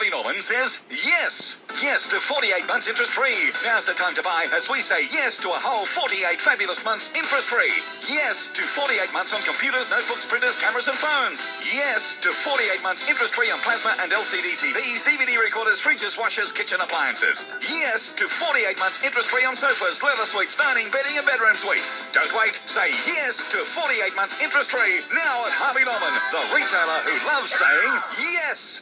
Harvey Norman says yes. Yes to 48 months interest free. Now's the time to buy as we say yes to a whole 48 fabulous months interest free. Yes to 48 months on computers, notebooks, printers, cameras, and phones. Yes to 48 months interest free on plasma and LCD TVs, DVD recorders, fridges, washers, kitchen appliances. Yes to 48 months interest free on sofas, leather suites, dining, bedding, and bedroom suites. Don't wait. Say yes to 48 months interest free now at Harvey Norman, the retailer who loves saying yes.